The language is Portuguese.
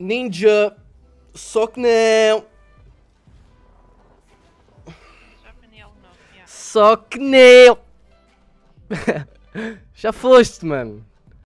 Ninja. Só que não. Só que não. Já foste, mano.